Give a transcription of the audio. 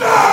No!